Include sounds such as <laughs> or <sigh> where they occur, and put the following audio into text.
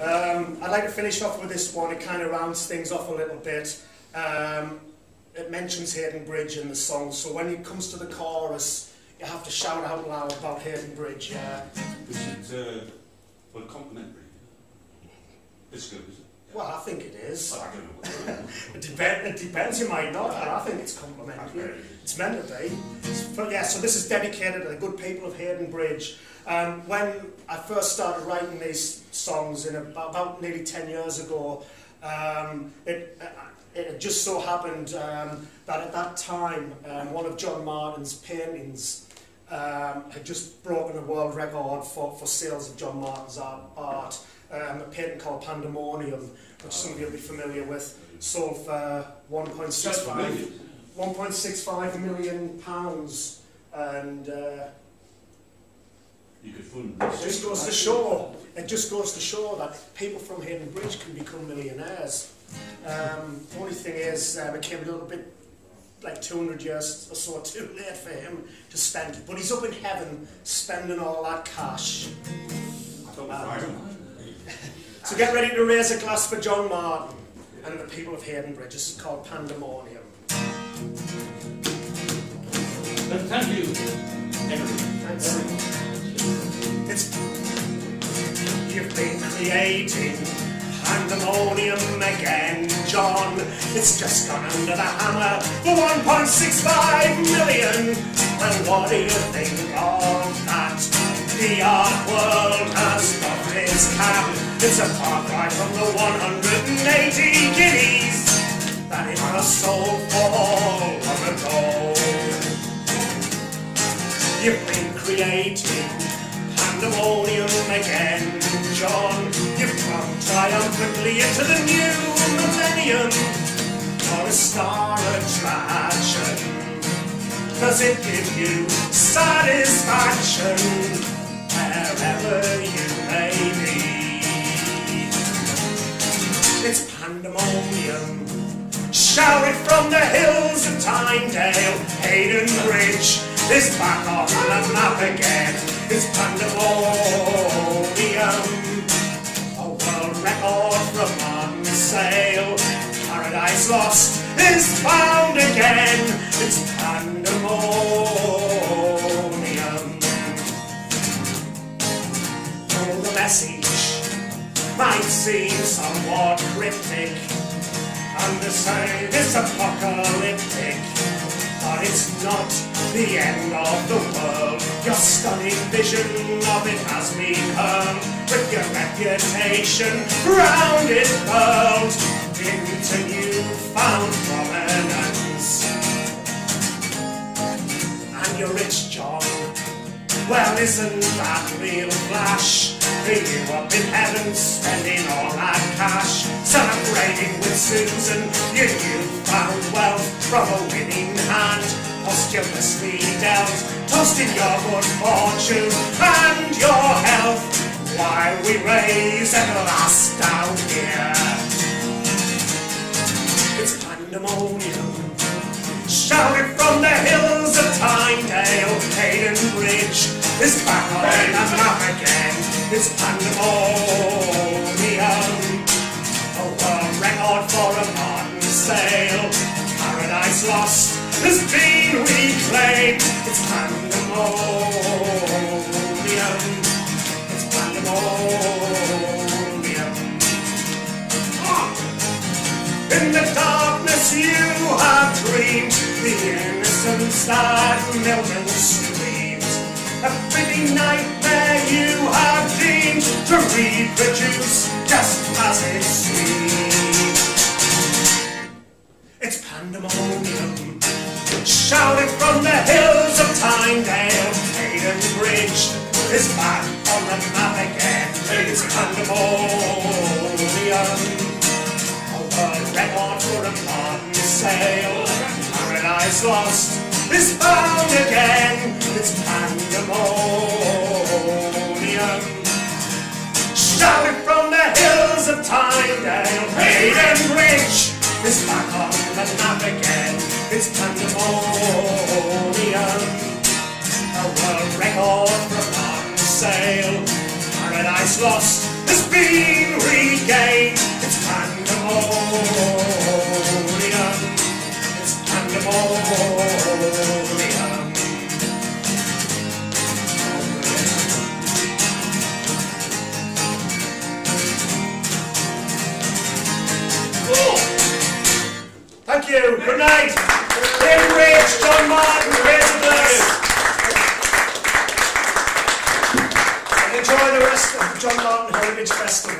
Um, I'd like to finish off with this one. It kind of rounds things off a little bit. Um, it mentions Haydon Bridge in the song, so when it comes to the chorus, you have to shout out loud about Haydon Bridge, yeah? Is uh, well, complimentary? It's good, is it? Well, I think it is. I don't know what <laughs> It, depend, it depends, you might not, but I think it's complimentary. It's meant to be. But yeah, so this is dedicated to the good people of Haydon Bridge. Um, when I first started writing these songs in about, about nearly 10 years ago, um, it, it just so happened um, that at that time, um, one of John Martin's paintings um, had just broken a world record for, for sales of John Martin's art. um, a painting called Pandemonium, which some of you will be familiar with, sold for 1.65 1.65 million pounds, and uh, You could fund it just goes to show. It just goes to show that people from Haydon Bridge can become millionaires. Um, the only thing is, um, it came a little bit like 200 years or so too late for him to spend it. But he's up in heaven spending all that cash. I thought it was So get ready to raise a glass for John Martin and the people of Haydon Bridge. This is called Pandemonium. But thank you, Henry. Thanks. It's you've been creating pandemonium again, It's just gone under the hammer for 1.65 million. And what do you think of that? The art world has got its cap. It's a far cry from the 180 guineas that it was sold for long ago. You've been creating pandemonium again, John. Come triumphantly into the new millennium for a star attraction. Does it give you satisfaction wherever you may be? It's pandemonium. Shout it from the hills of Tynedale, Haydon Bridge is back on the map again. It's pandemonium. Record from on sale. Paradise Lost is found again. It's pandemonium. Oh, the message might seem somewhat cryptic. Understand is apocalyptic, but it's not the end of the world. Your stunning vision of it has hurled, with your reputation round it furled into newfound prominence. And you're rich, John. Well, isn't that real flash? For you up in heaven, spending all that cash, celebrating with Susan your newfound wealth from a winning hand, posthumously dealt, toasting your good fortune and your health, while we raise a glass down here. It's pandemonium. Shout it from the hills of Tynedale, Haydon Bridge is back on the map again. It's pandemonium. A world record for a Martin sale. Paradise Lost has been reclaimed. It's pandemonium. It's pandemonium. Ah! In the darkness you have dreamed the innocence that Milton screamed. A pretty nightmare you have dreamed to reproduce just as it seemed. Pandemonium. Shouted from the hills of Tynedale, Haydon Bridge is back on the map again. It's pandemonium. A world record for a Martin sale. Paradise Lost is found again. Lost. Has been That's the